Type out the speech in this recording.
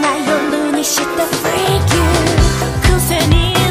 な夜にして Break you 癖に